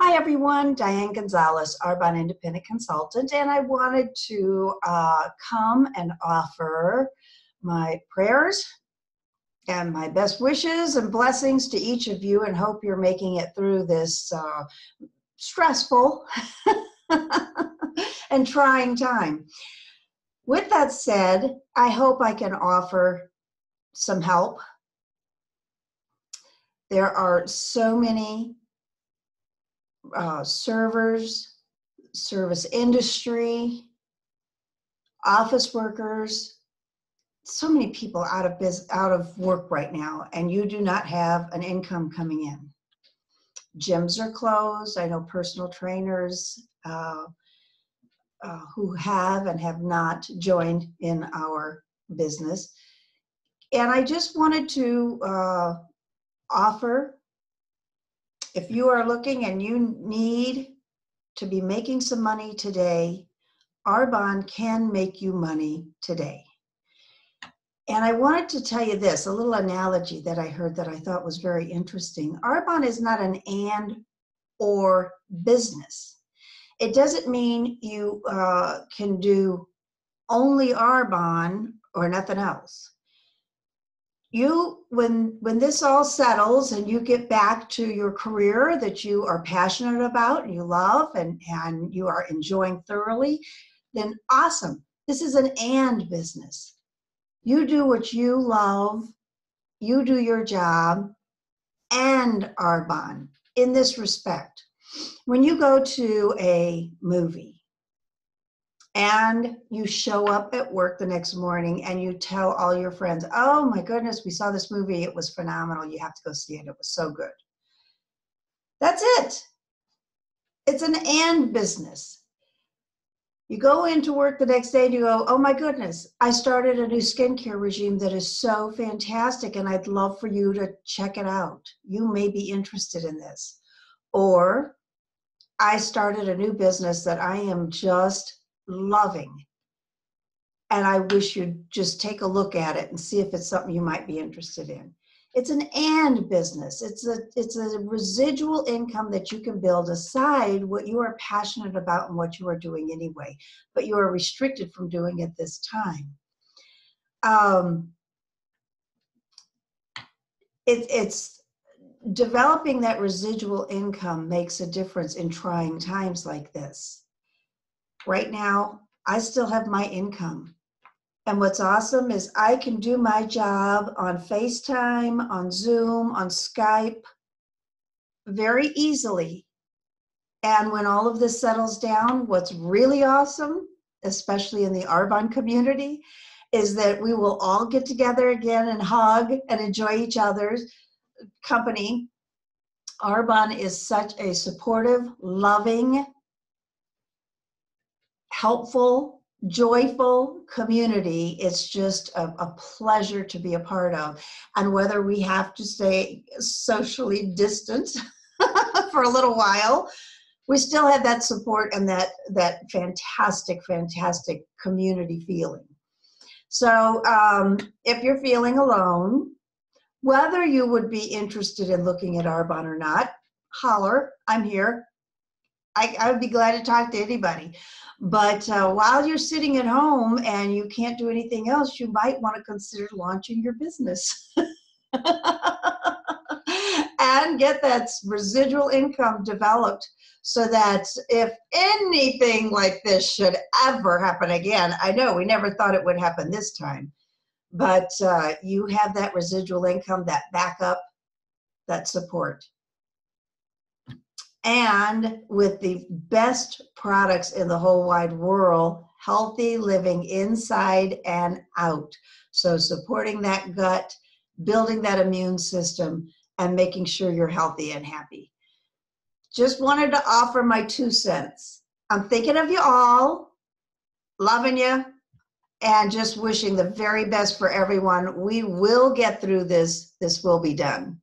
Hi, everyone. Diane Gonzalez, Arbonne Independent Consultant, and I wanted to uh, come and offer my prayers and my best wishes and blessings to each of you, and hope you're making it through this uh, stressful and trying time. With that said, I hope I can offer some help. There are so many uh, servers, service industry, office workers, so many people out of business, out of work right now, and you do not have an income coming in. Gyms are closed. I know personal trainers uh, uh, who have and have not joined in our business. And I just wanted to uh, offer if you are looking and you need to be making some money today, Arbonne can make you money today. And I wanted to tell you this a little analogy that I heard that I thought was very interesting. Arbonne is not an and or business. It doesn't mean you uh, can do only Arbonne or nothing else you when when this all settles and you get back to your career that you are passionate about and you love and and you are enjoying thoroughly then awesome. This is an and business. You do what you love you do your job and arbonne in this respect. When you go to a movie and you show up at work the next morning and you tell all your friends, oh my goodness, we saw this movie. It was phenomenal. You have to go see it. It was so good. That's it. It's an and business. You go into work the next day and you go, oh my goodness, I started a new skincare regime that is so fantastic and I'd love for you to check it out. You may be interested in this. Or I started a new business that I am just loving. And I wish you'd just take a look at it and see if it's something you might be interested in. It's an and business. It's a it's a residual income that you can build aside what you are passionate about and what you are doing anyway, but you are restricted from doing it this time. Um, it, it's developing that residual income makes a difference in trying times like this right now, I still have my income. And what's awesome is I can do my job on FaceTime, on Zoom, on Skype very easily. And when all of this settles down, what's really awesome, especially in the Arbonne community, is that we will all get together again and hug and enjoy each other's company. Arbonne is such a supportive, loving, helpful, joyful community. It's just a, a, pleasure to be a part of. And whether we have to stay socially distant for a little while, we still have that support and that, that fantastic, fantastic community feeling. So um, if you're feeling alone, whether you would be interested in looking at Arbonne or not, holler, I'm here. I, I would be glad to talk to anybody. But uh, while you're sitting at home and you can't do anything else, you might want to consider launching your business. and get that residual income developed so that if anything like this should ever happen again, I know we never thought it would happen this time, but uh, you have that residual income, that backup, that support and with the best products in the whole wide world, healthy living inside and out. So, supporting that gut, building that immune system, and making sure you're healthy and happy. Just wanted to offer my two cents. I'm thinking of you all, loving you, and just wishing the very best for everyone. We will get through this. This will be done.